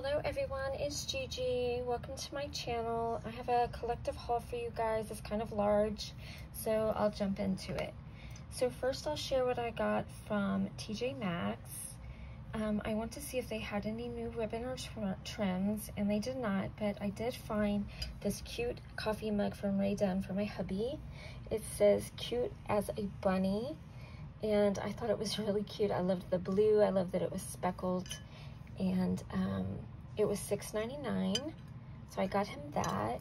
Hello everyone, it's Gigi. Welcome to my channel. I have a collective haul for you guys. It's kind of large, so I'll jump into it. So first I'll share what I got from TJ Maxx. Um, I want to see if they had any new ribbon or trims, and they did not, but I did find this cute coffee mug from Rae Dunn for my hubby. It says cute as a bunny, and I thought it was really cute. I loved the blue. I love that it was speckled and um, it was $6.99. So I got him that.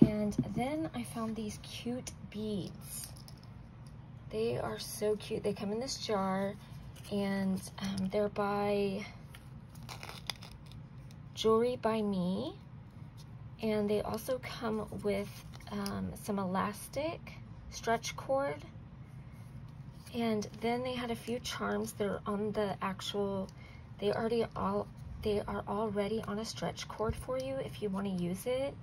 And then I found these cute beads. They are so cute. They come in this jar and um, they're by Jewelry by Me. And they also come with um, some elastic stretch cord. And then they had a few charms that are on the actual they already all they are already on a stretch cord for you if you want to use it.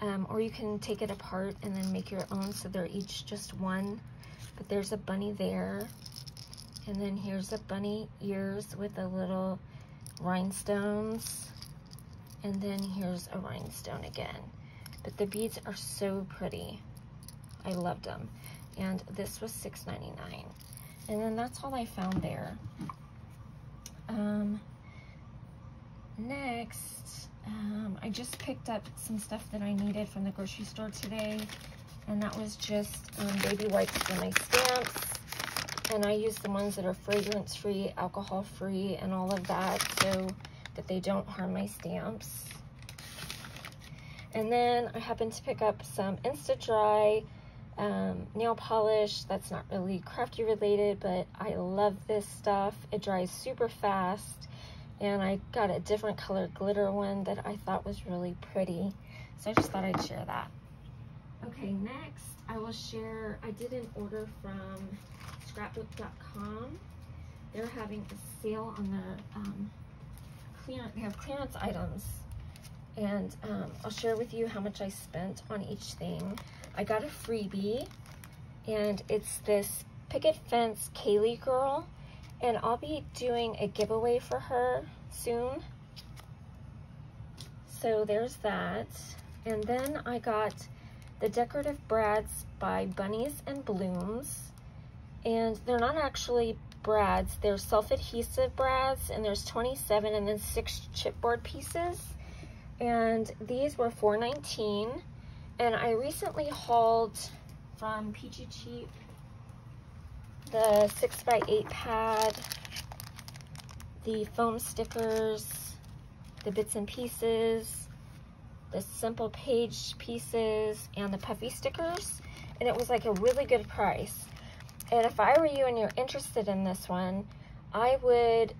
Um, or you can take it apart and then make your own so they're each just one. But there's a bunny there. And then here's a bunny ears with the little rhinestones. And then here's a rhinestone again. But the beads are so pretty. I loved them. And this was $6.99. And then that's all I found there. Um, next, um, I just picked up some stuff that I needed from the grocery store today. And that was just um, baby wipes for my stamps. And I use the ones that are fragrance-free, alcohol-free, and all of that so that they don't harm my stamps. And then I happened to pick up some Insta-Dri um, nail polish. That's not really crafty related, but I love this stuff. It dries super fast. And I got a different color glitter one that I thought was really pretty. So I just thought I'd share that. Okay, next I will share, I did an order from scrapbook.com. They're having a sale on their um, clearance, they have clearance items. And um, I'll share with you how much I spent on each thing. I got a freebie and it's this picket fence Kaylee girl and I'll be doing a giveaway for her soon. So there's that. And then I got the decorative brads by Bunnies and Blooms. And they're not actually brads, they're self-adhesive brads and there's 27 and then six chipboard pieces. And these were $4.19 and I recently hauled from Peachy Cheap the 6x8 pad, the foam stickers, the bits and pieces, the simple page pieces, and the puffy stickers. And it was like a really good price. And if I were you and you're interested in this one, I would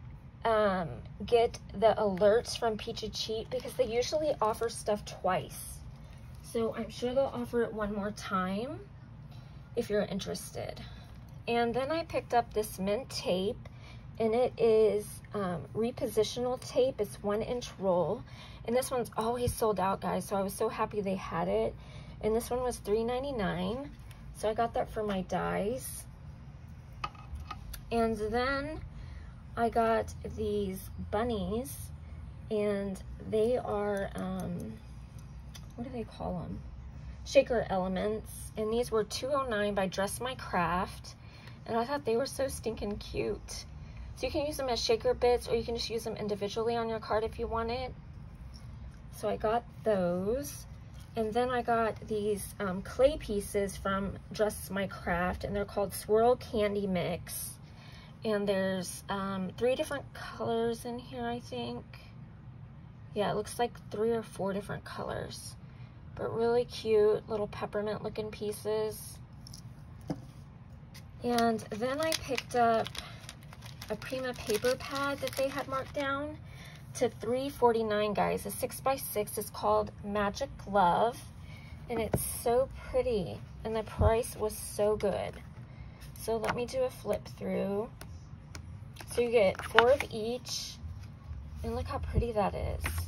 um, get the alerts from Peachy Cheap because they usually offer stuff twice. So I'm sure they'll offer it one more time if you're interested. And then I picked up this mint tape and it is um, repositional tape. It's one inch roll. And this one's always sold out, guys. So I was so happy they had it. And this one was $3.99. So I got that for my dies. And then I got these bunnies. And they are... Um, what do they call them? Shaker Elements. And these were 209 by Dress My Craft. And I thought they were so stinking cute. So you can use them as shaker bits or you can just use them individually on your card if you want it. So I got those. And then I got these um, clay pieces from Dress My Craft and they're called Swirl Candy Mix. And there's um, three different colors in here, I think. Yeah, it looks like three or four different colors but really cute little peppermint looking pieces. And then I picked up a Prima paper pad that they had marked down to $3.49, guys. A 6x6 is called Magic Love, and it's so pretty, and the price was so good. So let me do a flip through. So you get four of each, and look how pretty that is.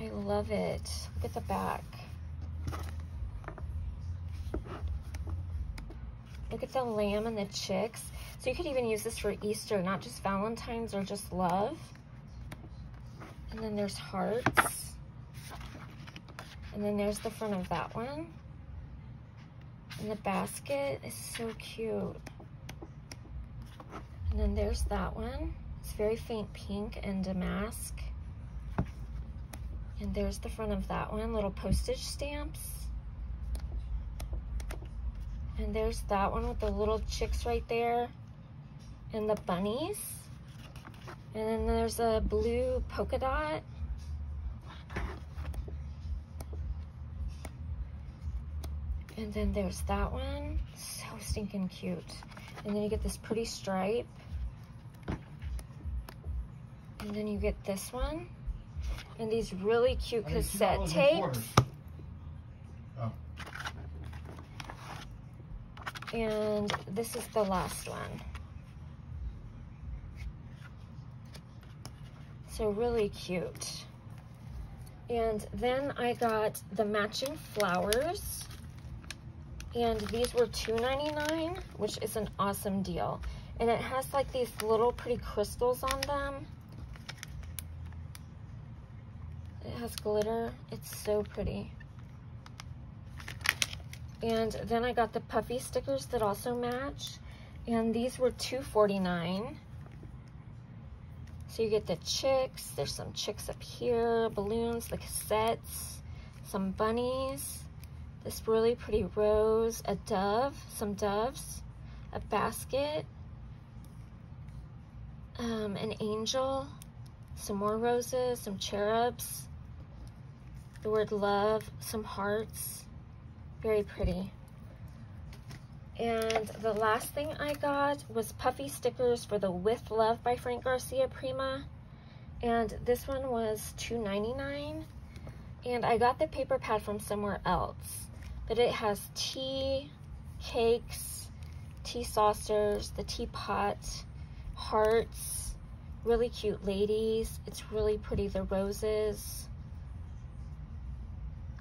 I love it. Look at the back. Look at the lamb and the chicks. So you could even use this for Easter, not just Valentine's or just love. And then there's hearts. And then there's the front of that one. And the basket is so cute. And then there's that one. It's very faint pink and damask. And there's the front of that one, little postage stamps. And there's that one with the little chicks right there and the bunnies. And then there's a blue polka dot. And then there's that one. So stinking cute. And then you get this pretty stripe. And then you get this one. And these really cute cassette tapes. Oh. And this is the last one. So really cute. And then I got the matching flowers. And these were $2.99, which is an awesome deal. And it has like these little pretty crystals on them. It has glitter. It's so pretty. And then I got the puffy stickers that also match. And these were $2.49. So you get the chicks. There's some chicks up here, balloons, the cassettes, some bunnies, this really pretty rose, a dove, some doves, a basket, um, an angel, some more roses, some cherubs, the word love, some hearts, very pretty. And the last thing I got was puffy stickers for the With Love by Frank Garcia Prima. And this one was $2.99. And I got the paper pad from somewhere else. But it has tea, cakes, tea saucers, the teapot, hearts, really cute ladies. It's really pretty, the roses.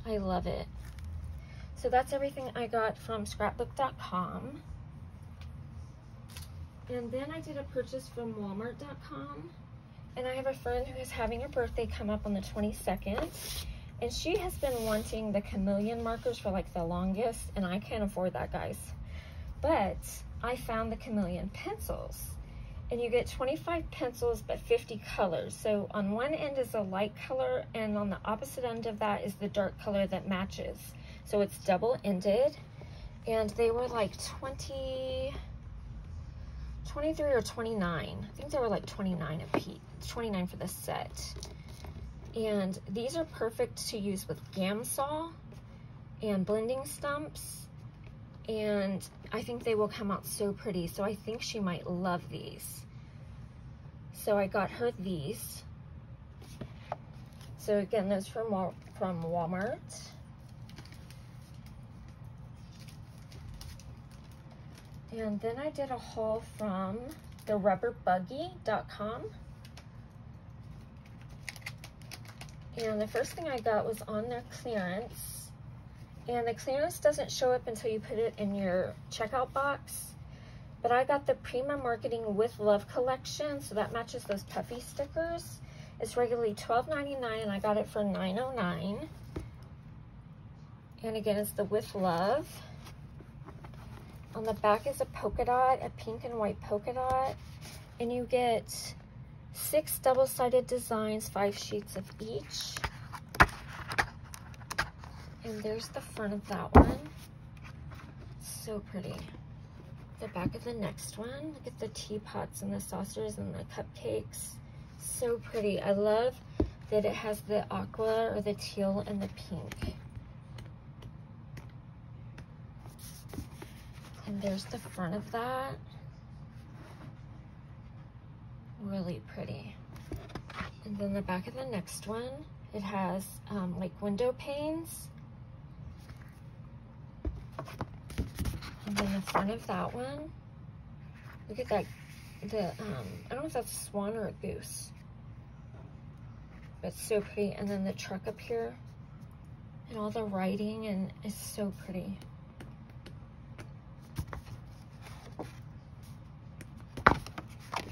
I love it. So that's everything I got from scrapbook.com. And then I did a purchase from walmart.com. And I have a friend who is having her birthday come up on the 22nd. And she has been wanting the chameleon markers for like the longest. And I can't afford that, guys. But I found the chameleon pencils. And you get 25 pencils, but 50 colors. So on one end is a light color, and on the opposite end of that is the dark color that matches. So it's double-ended, and they were like 20, 23 or 29. I think they were like 29 a piece, 29 for the set. And these are perfect to use with Gamsol and blending stumps. And I think they will come out so pretty. So I think she might love these. So I got her these. So again, those from, from Walmart. And then I did a haul from the rubberbuggy.com. And the first thing I got was on their clearance. And the clearance doesn't show up until you put it in your checkout box. But I got the Prima Marketing With Love collection, so that matches those puffy stickers. It's regularly $12.99 and I got it for $9.09. And again, it's the With Love. On the back is a polka dot, a pink and white polka dot. And you get six double-sided designs, five sheets of each. And there's the front of that one. So pretty. The back of the next one. Look at the teapots and the saucers and the cupcakes. So pretty. I love that it has the aqua or the teal and the pink. And there's the front of that. Really pretty. And then the back of the next one, it has um, like window panes. And then the front of that one, look at that, the, um, I don't know if that's a swan or a goose. But it's so pretty. And then the truck up here and all the writing and it's so pretty.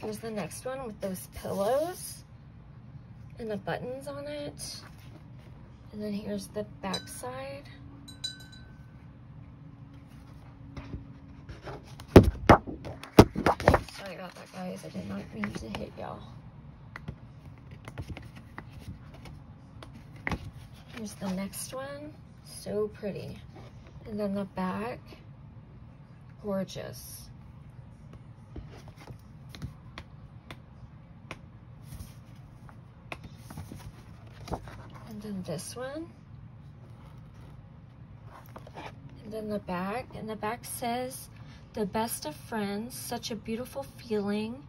Here's the next one with those pillows and the buttons on it. And then here's the back side. About that, guys. I did not mean to hit y'all. Here's the next one. So pretty. And then the back, gorgeous. And then this one. And then the back. And the back says, the best of friends, such a beautiful feeling.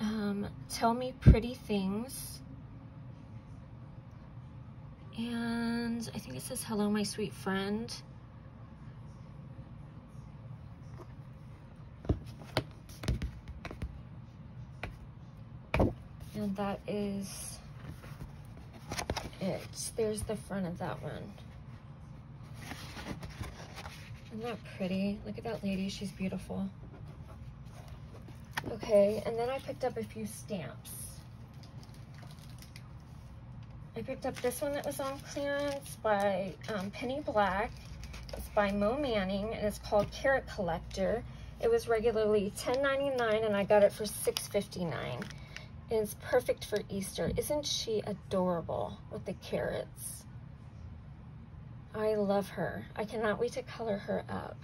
Um, tell me pretty things. And I think it says, hello, my sweet friend. And that is it. There's the front of that one. Isn't that pretty? Look at that lady, she's beautiful. Okay, and then I picked up a few stamps. I picked up this one that was on clearance by um, Penny Black. It's by Mo Manning, and it's called Carrot Collector. It was regularly $10.99, and I got it for $6.59. And it's perfect for Easter. Isn't she adorable with the carrots? I love her. I cannot wait to color her up.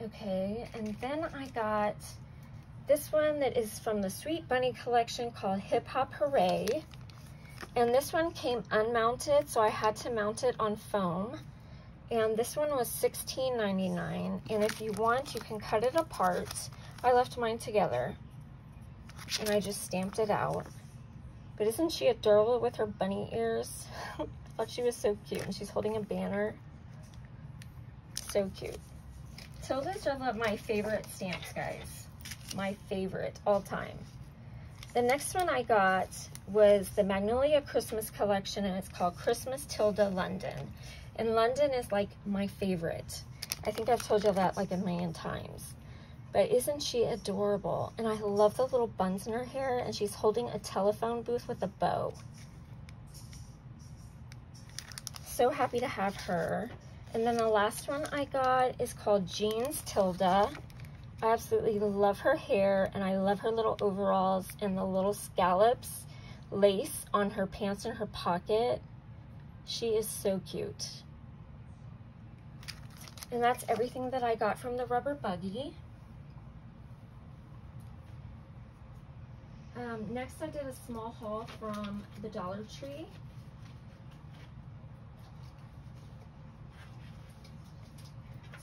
Okay, and then I got this one that is from the Sweet Bunny collection called Hip Hop Hooray. And this one came unmounted, so I had to mount it on foam. And this one was $16.99. And if you want, you can cut it apart. I left mine together. And I just stamped it out. But isn't she adorable with her bunny ears? Thought she was so cute. And she's holding a banner. So cute. So those are my favorite stamps, guys. My favorite all time. The next one I got was the Magnolia Christmas collection and it's called Christmas Tilda London. And London is like my favorite. I think I've told you that like a million times. But isn't she adorable? And I love the little buns in her hair and she's holding a telephone booth with a bow. So happy to have her. And then the last one I got is called Jeans Tilda. I absolutely love her hair and I love her little overalls and the little scallops lace on her pants and her pocket. She is so cute. And that's everything that I got from the rubber buggy. Um, next I did a small haul from the Dollar Tree.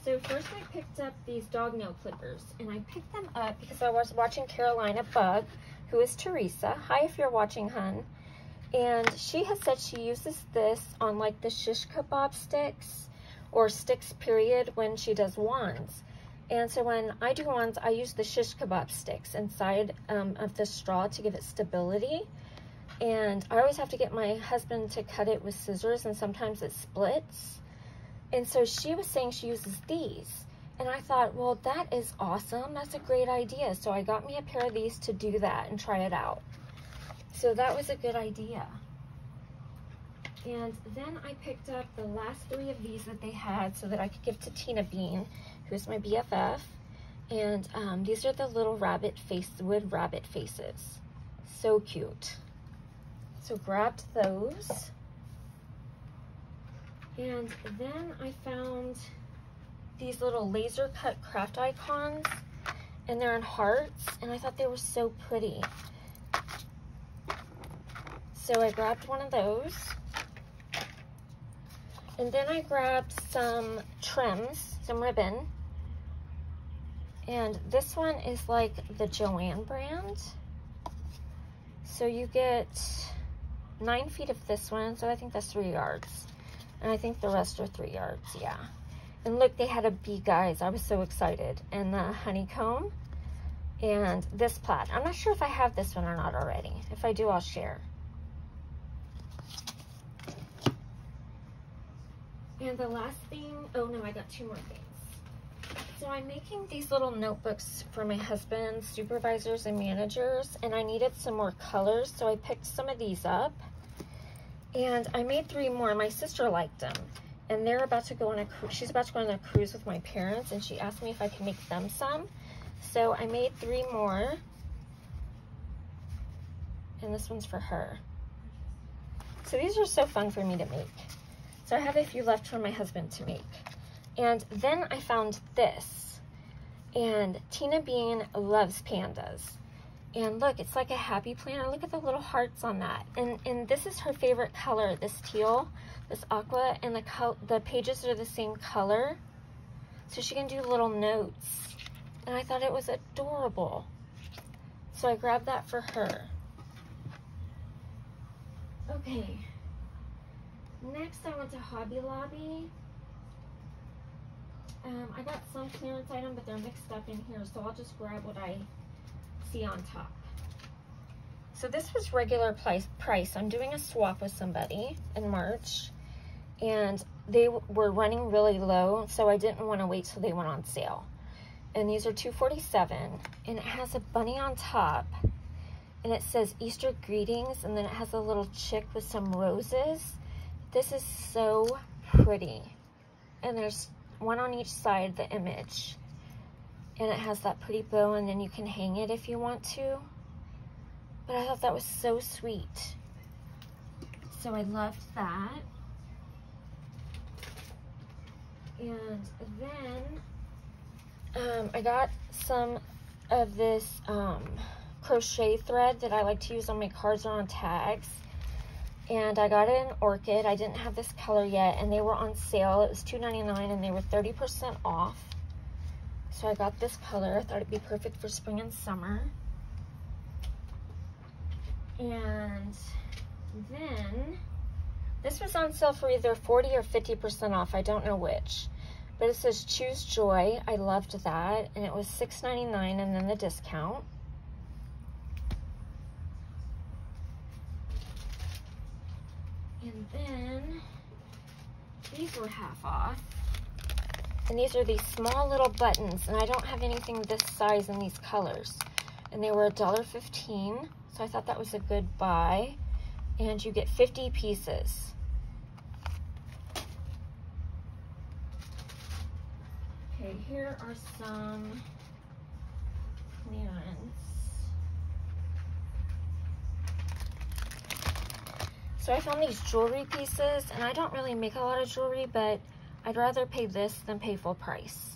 So first I picked up these dog nail clippers and I picked them up because I was watching Carolina Bug, who is Teresa. Hi if you're watching, hun. And she has said she uses this on like the shish kebab sticks or sticks period when she does wands. And so when I do wands, I use the shish kebab sticks inside um, of the straw to give it stability. And I always have to get my husband to cut it with scissors and sometimes it splits. And so she was saying she uses these. And I thought, well, that is awesome. That's a great idea. So I got me a pair of these to do that and try it out. So that was a good idea. And then I picked up the last three of these that they had so that I could give to Tina Bean, who's my BFF. And um, these are the little rabbit face, wood rabbit faces. So cute. So grabbed those. And then I found these little laser cut craft icons and they're in hearts and I thought they were so pretty. So I grabbed one of those. And then I grabbed some trims, some ribbon. And this one is like the Joanne brand. So you get nine feet of this one, so I think that's three yards. And I think the rest are three yards, yeah. And look, they had a bee, guys. I was so excited. And the honeycomb and this plaid. I'm not sure if I have this one or not already. If I do, I'll share. And the last thing, oh no, I got two more things. So I'm making these little notebooks for my husband, supervisors and managers, and I needed some more colors, so I picked some of these up. And I made three more. My sister liked them. And they're about to go on a cruise. She's about to go on a cruise with my parents, and she asked me if I could make them some. So I made three more. And this one's for her. So these are so fun for me to make. So I have a few left for my husband to make. And then I found this. And Tina Bean loves pandas. And look, it's like a happy planner. Look at the little hearts on that. And and this is her favorite color, this teal, this aqua, and the the pages are the same color. So she can do little notes. And I thought it was adorable. So I grabbed that for her. Okay. Next I went to Hobby Lobby um, I got some clearance item, but they're mixed up in here, so I'll just grab what I see on top. So this was regular price. price. I'm doing a swap with somebody in March, and they were running really low, so I didn't want to wait till they went on sale. And these are 247 and it has a bunny on top, and it says Easter greetings, and then it has a little chick with some roses. This is so pretty. And there's one on each side the image. And it has that pretty bow and then you can hang it if you want to. But I thought that was so sweet. So I loved that. And then um, I got some of this um, crochet thread that I like to use on my cards or on tags and I got it in Orchid. I didn't have this color yet, and they were on sale. It was $2.99, and they were 30% off. So I got this color. I thought it'd be perfect for spring and summer. And then, this was on sale for either 40 or 50% off. I don't know which. But it says Choose Joy. I loved that. And it was $6.99 and then the discount. And then these were half off. And these are these small little buttons, and I don't have anything this size in these colors. And they were $1.15, so I thought that was a good buy. And you get 50 pieces. Okay, here are some clearance. So I found these jewelry pieces, and I don't really make a lot of jewelry, but I'd rather pay this than pay full price.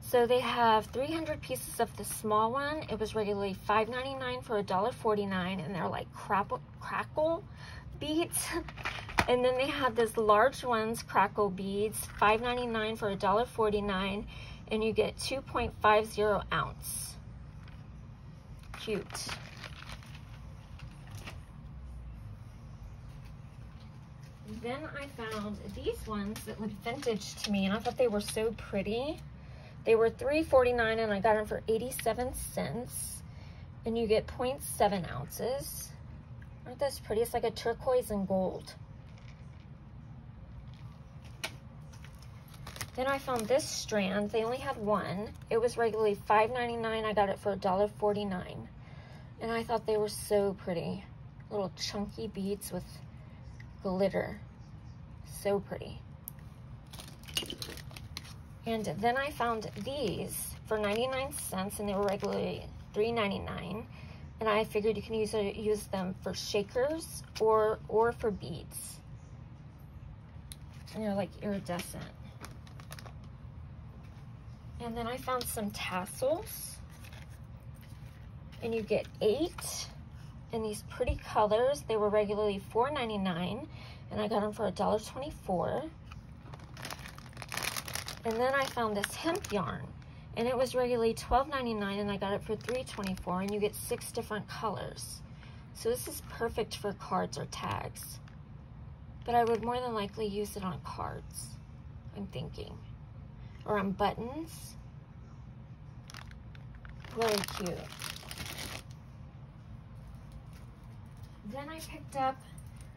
So they have 300 pieces of the small one. It was regularly $5.99 for $1.49, and they're like crackle, crackle beads. and then they have this large ones, crackle beads, $5.99 for $1.49, and you get 2.50 ounce. Cute. Then I found these ones that looked vintage to me, and I thought they were so pretty. They were $3.49, and I got them for 87 cents. And you get 0.7 ounces. Aren't those pretty? It's like a turquoise and gold. Then I found this strand. They only had one. It was regularly $5.99. I got it for $1.49. And I thought they were so pretty. Little chunky beads with glitter. So pretty. And then I found these for 99 cents and they were regularly $3.99. And I figured you can use, uh, use them for shakers or, or for beads. And they're like iridescent. And then I found some tassels. And you get eight in these pretty colors. They were regularly $4.99 and I got them for $1.24. And then I found this hemp yarn and it was regularly $12.99 and I got it for $3.24 and you get six different colors. So this is perfect for cards or tags. But I would more than likely use it on cards, I'm thinking. Or on buttons. Really cute. Then I picked up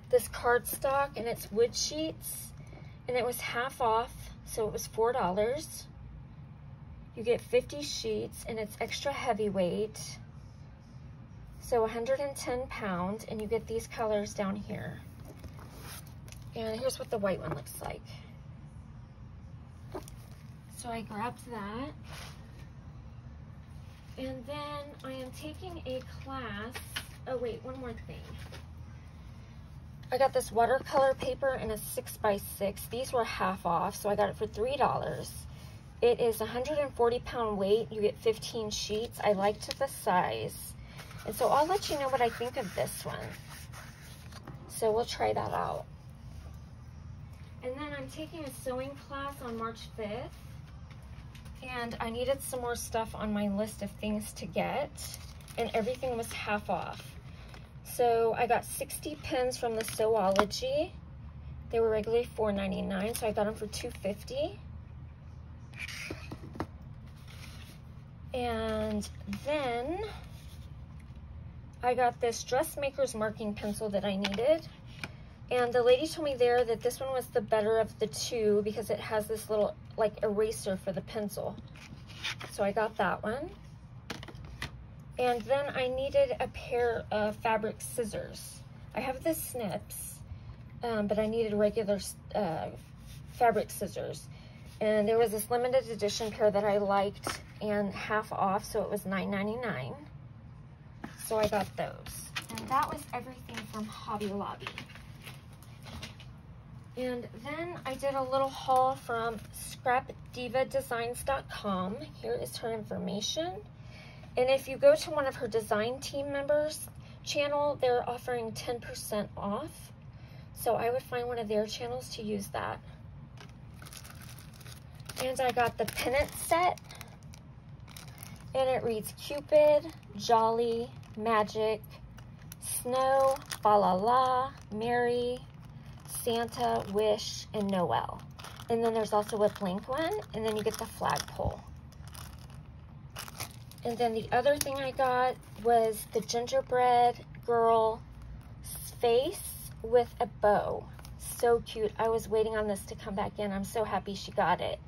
this cardstock and it's wood sheets and it was half off, so it was $4. You get 50 sheets and it's extra heavyweight. So 110 pounds and you get these colors down here. And here's what the white one looks like. So I grabbed that. And then I am taking a class. Oh wait, one more thing. I got this watercolor paper in a six by six. These were half off, so I got it for $3. It is 140 pound weight. You get 15 sheets. I liked the size. And so I'll let you know what I think of this one. So we'll try that out. And then I'm taking a sewing class on March 5th. And I needed some more stuff on my list of things to get. And everything was half off. So I got 60 pins from the Sewology. They were regularly $4.99, so I got them for $2.50. And then I got this dressmaker's marking pencil that I needed. And the lady told me there that this one was the better of the two because it has this little like eraser for the pencil. So I got that one. And then I needed a pair of fabric scissors. I have the snips, um, but I needed regular uh, fabric scissors. And there was this limited edition pair that I liked and half off, so it was $9.99. So I got those. And that was everything from Hobby Lobby. And then I did a little haul from scrapdivadesigns.com. Here is her information. And if you go to one of her design team members channel, they're offering 10% off. So I would find one of their channels to use that. And I got the pennant set. And it reads Cupid, Jolly, Magic, Snow, Fa La La, Merry, Santa, Wish, and Noel. And then there's also a blank one, and then you get the flagpole. And then the other thing I got was the gingerbread girl face with a bow. So cute. I was waiting on this to come back in. I'm so happy she got it.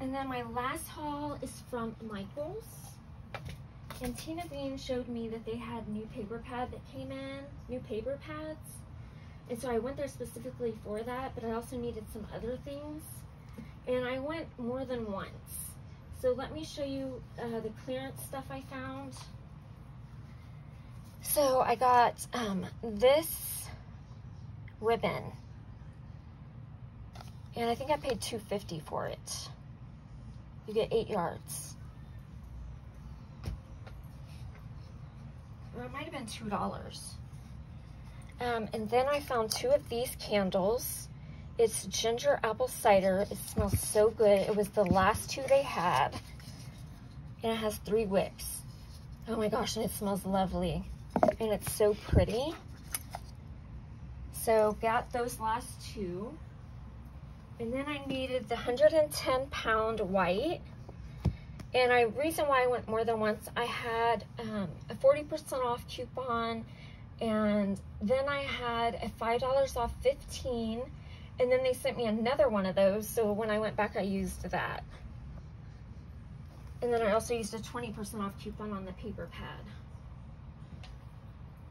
And then my last haul is from Michaels. And Tina Bean showed me that they had new paper pad that came in, new paper pads. And so I went there specifically for that, but I also needed some other things. And I went more than once. So let me show you uh, the clearance stuff I found. So I got um, this ribbon. And I think I paid 250 for it. You get eight yards. Or it might have been $2. Um, and then I found two of these candles. It's ginger apple cider. It smells so good. It was the last two they had. And it has three wicks. Oh my gosh, and it smells lovely. And it's so pretty. So got those last two. And then I needed the 110 pound white. And I reason why I went more than once, I had um, a 40% off coupon and then I had a $5 off 15 and then they sent me another one of those. So when I went back, I used that. And then I also used a 20% off coupon on the paper pad.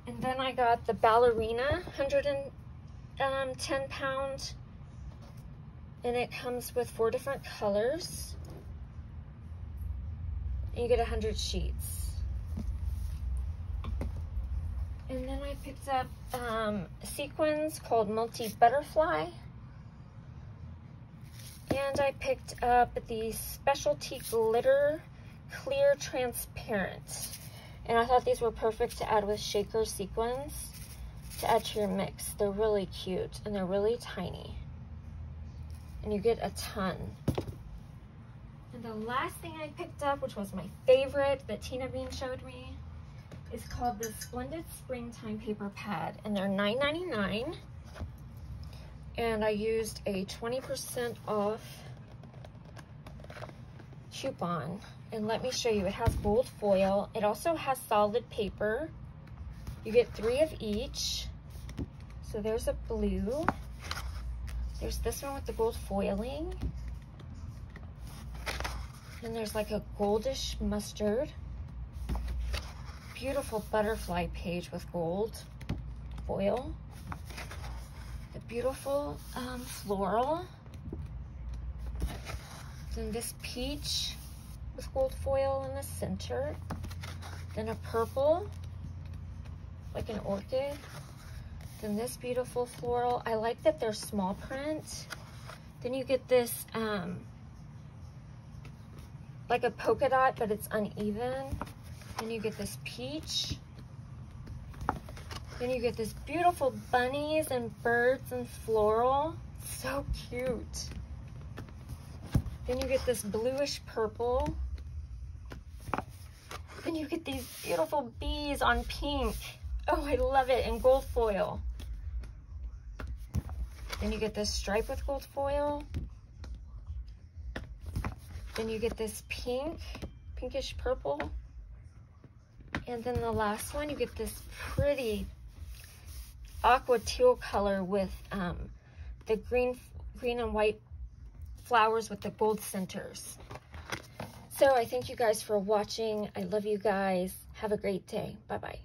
And then I got the Ballerina 110 pound. And it comes with four different colors. And you get 100 sheets. And then I picked up um, sequins called Multi Butterfly. And I picked up the Specialty Glitter Clear Transparent. And I thought these were perfect to add with shaker sequins to add to your mix. They're really cute and they're really tiny. And you get a ton. And the last thing I picked up, which was my favorite that Tina Bean showed me, is called the Splendid Springtime Paper Pad. And they're $9.99 and I used a 20% off coupon. And let me show you, it has gold foil. It also has solid paper. You get three of each. So there's a blue. There's this one with the gold foiling. And there's like a goldish mustard. Beautiful butterfly page with gold foil. Beautiful um, floral. Then this peach with gold foil in the center. Then a purple, like an orchid. Then this beautiful floral. I like that they're small print. Then you get this um, like a polka dot, but it's uneven. Then you get this peach. Then you get this beautiful bunnies and birds and floral. So cute. Then you get this bluish purple. Then you get these beautiful bees on pink. Oh, I love it, in gold foil. Then you get this stripe with gold foil. Then you get this pink, pinkish purple. And then the last one, you get this pretty aqua teal color with um, the green, green and white flowers with the gold centers. So I thank you guys for watching. I love you guys. Have a great day. Bye-bye.